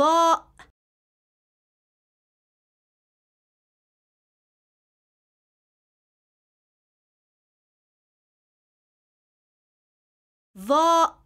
わわ